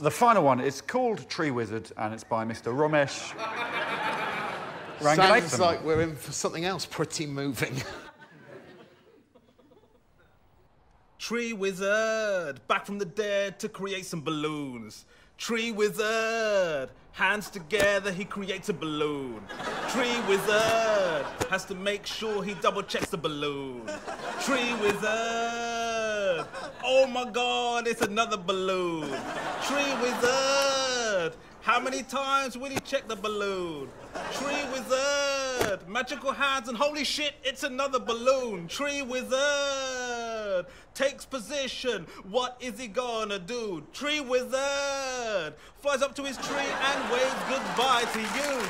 The final one is called Tree Wizard and it's by Mr. Romesh Sounds Ranganathan. like we're in for something else pretty moving. Tree wizard, back from the dead to create some balloons. Tree wizard, hands together, he creates a balloon. Tree wizard has to make sure he double checks the balloon. Tree wizard, oh my god, it's another balloon. Tree wizard, how many times will he check the balloon? Tree wizard, magical hands, and holy shit, it's another balloon. Tree wizard takes position. What is he gonna do? Tree wizard flies up to his tree and waves goodbye to you.